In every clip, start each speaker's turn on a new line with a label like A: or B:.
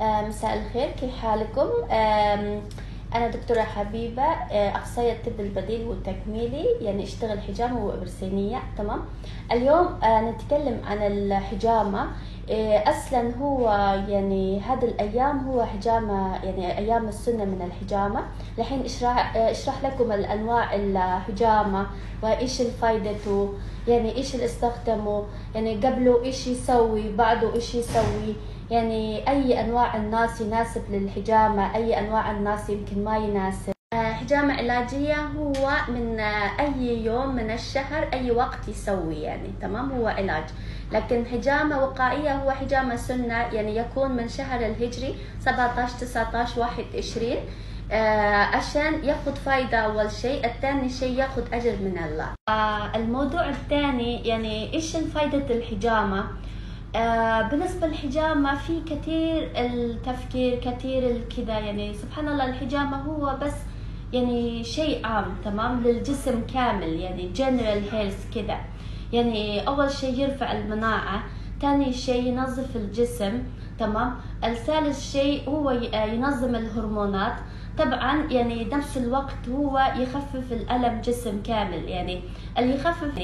A: مساء الخير كيف حالكم؟ أنا دكتورة حبيبة آه، أخصائية الطب البديل والتكميلي يعني أشتغل حجامة وإبرسينية تمام؟ اليوم آه، نتكلم عن الحجامة آه، أصلا هو يعني هذه الأيام هو حجامة يعني أيام السنة من الحجامة الحين اشرح آه، إشرح لكم الأنواع الحجامة وإيش فايدته يعني إيش اللي استخدمه يعني قبله إيش يسوي بعده إيش يسوي يعني أي أنواع الناس يناسب للحجامة أي أنواع الناس يمكن ما يناسب. آه، حجامة علاجية هو من آه، أي يوم من الشهر أي وقت يسوي يعني تمام؟ هو علاج. لكن حجامة وقائية هو حجامة سنة يعني يكون من شهر الهجري 17 19 21 آه عشان ياخذ فايدة أول شيء الثاني شيء ياخذ أجر من الله. آه الموضوع الثاني يعني إيش فايدة الحجامة؟ آه بالنسبة للحجامة في كثير التفكير كثير الكذا يعني سبحان الله الحجامة هو بس يعني شيء عام تمام؟ للجسم كامل يعني general health كذا. يعني أول شيء يرفع المناعة ثاني شيء ينظف الجسم تمام؟ الثالث شيء هو آه ينظم الهرمونات. طبعا يعني نفس الوقت هو يخفف الألم جسم كامل يعني اللي يخفف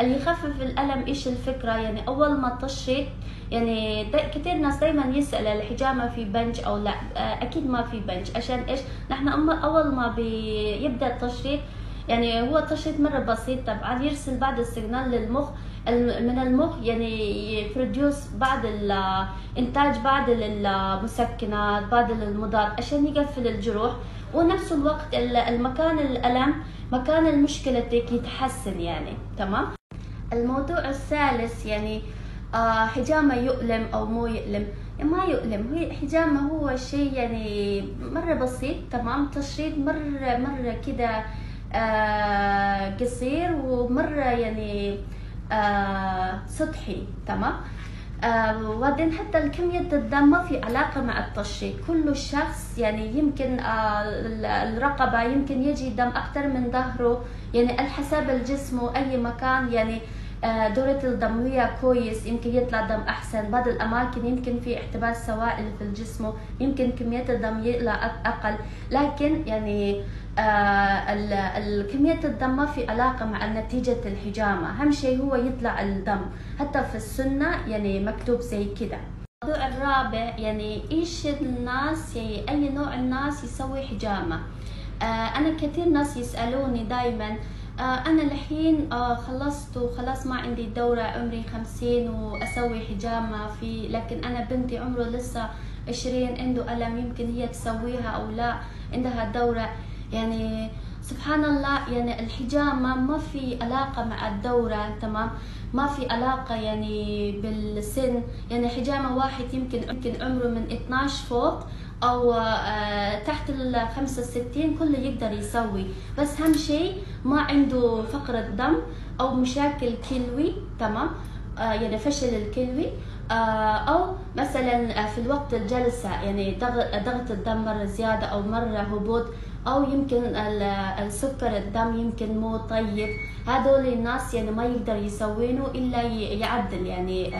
A: اللي يخفف الألم إيش الفكرة؟ يعني أول ما تشرط يعني كثير ناس دايما يسأل الحجامة في بنج أو لا. آه، أكيد ما في بنج. عشان إيش؟ نحن أما أول ما بيبدأ التشريط يعني هو التشريط مرة بسيط طبعا يرسل بعد ال signal للمخ. من المخ يعني ي produce بعض إنتاج بعض المسكنات بعض المضاد عشان يقفل الجروح. ونفس الوقت ال- المكان الألم مكان المشكلة ديك يتحسن يعني. تمام؟ الموضوع الثالث يعني آه حجامة يؤلم أو مو يؤلم. ما يؤلم هي حجامة هو شيء يعني مرة بسيط. تمام؟ تشريط مرة مرة كده آه قصير ومرة يعني سطحي تمام؟ آه وبعدين حتى كمية الدم ما في علاقة مع التشريط كل شخص يعني يمكن آه ال- الرقبة يمكن يجي دم أكتر من ظهره. يعني على حسب الجسم وأي مكان يعني آه، دورة الدموية كويس يمكن يطلع دم أحسن. بعض الأماكن يمكن في احتباس سوائل في الجسم يمكن كمية الدم يطلع أق- أقل. لكن يعني آه كمية الدم في علاقة مع نتيجة الحجامة. أهم شيء هو يطلع الدم. حتى في السنة يعني مكتوب زي كده. الموضوع الرابع يعني إيش الناس يعني أي نوع الناس يسوي حجامة؟ آه أنا كثير ناس يسألوني دايما آه أنا الحين آه خلصت وخلاص ما عندي دورة عمري خمسين وأسوي حجامة في لكن أنا بنتي عمره لسه عشرين عنده ألم يمكن هي تسويها أو لا عندها دورة. يعني سبحان الله يعني الحجامة ما في علاقة مع الدورة تمام؟ ما في علاقة يعني بالسن. يعني حجامة واحد يمكن يمكن عمره من 12 فوق أو آه تحت ال 65 كله يقدر يسوي. بس أهم شيء ما عنده فقرة دم أو مشاكل كلوي تمام؟ آه يعني فشل الكلوي آه أو مثلا آه، في الوقت الجلسة يعني ضغط الدم مرة زيادة أو مرة هبوط أو يمكن ال- السكر الدم يمكن مو طيب هذول الناس يعني ما يقدر يسوينه إلا يعدل يعني